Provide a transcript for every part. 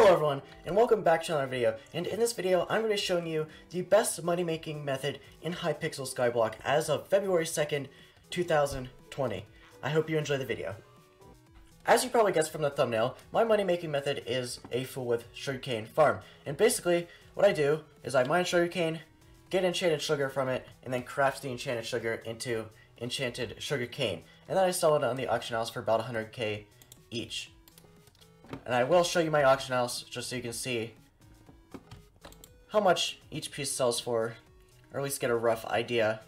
Hello everyone, and welcome back to another video, and in this video I'm going to be showing you the best money making method in Hypixel Skyblock as of February 2nd, 2020. I hope you enjoy the video. As you probably guessed from the thumbnail, my money making method is a fool with sugarcane farm, and basically what I do is I mine sugarcane, get enchanted sugar from it, and then craft the enchanted sugar into enchanted sugarcane, and then I sell it on the auction house for about 100k each. And I will show you my auction house just so you can see how much each piece sells for, or at least get a rough idea.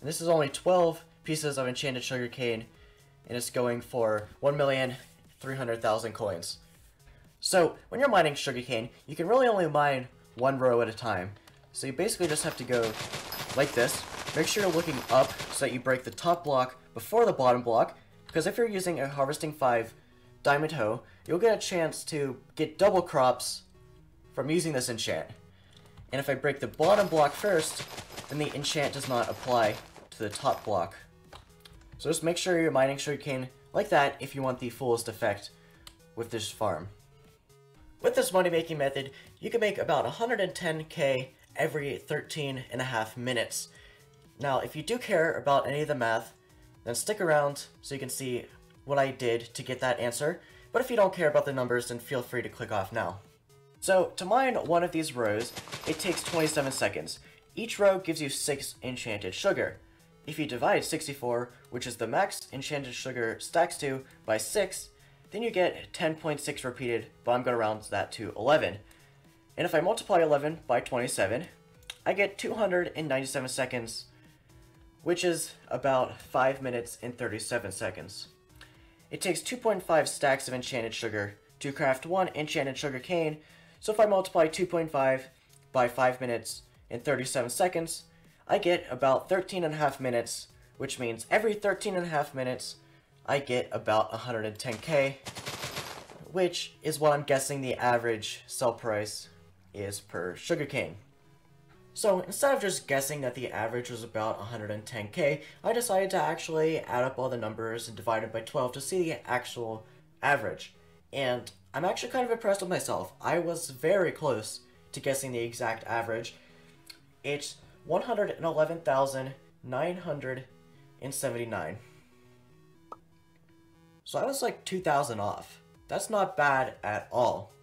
And this is only 12 pieces of enchanted sugarcane, and it's going for 1,300,000 coins. So, when you're mining sugarcane, you can really only mine one row at a time. So you basically just have to go like this. Make sure you're looking up so that you break the top block before the bottom block, because if you're using a Harvesting 5 Diamond Hoe, you'll get a chance to get double crops from using this enchant. And if I break the bottom block first, then the enchant does not apply to the top block. So just make sure you're mining sugarcane like that if you want the fullest effect with this farm. With this money making method, you can make about 110k every 13 and a half minutes. Now, if you do care about any of the math, then stick around so you can see what I did to get that answer, but if you don't care about the numbers, then feel free to click off now. So, to mine one of these rows, it takes 27 seconds. Each row gives you 6 enchanted sugar. If you divide 64, which is the max enchanted sugar stacks to, by 6, then you get 10.6 repeated, but I'm going to round that to 11. And if I multiply 11 by 27, I get 297 seconds which is about 5 minutes and 37 seconds. It takes 2.5 stacks of enchanted sugar to craft one enchanted sugar cane, so if I multiply 2.5 by 5 minutes and 37 seconds, I get about 13 and a half minutes, which means every 13 and a half minutes, I get about 110k, which is what I'm guessing the average sell price is per sugarcane. So instead of just guessing that the average was about 110k, I decided to actually add up all the numbers and divide it by 12 to see the actual average. And I'm actually kind of impressed with myself. I was very close to guessing the exact average. It's 111,979. So I was like 2,000 off. That's not bad at all.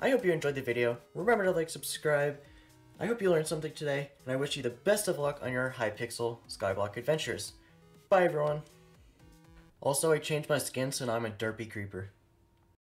I hope you enjoyed the video. Remember to like, subscribe, I hope you learned something today, and I wish you the best of luck on your Hypixel Skyblock adventures. Bye everyone! Also, I changed my skin so now I'm a derpy creeper.